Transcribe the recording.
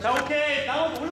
Tá ok?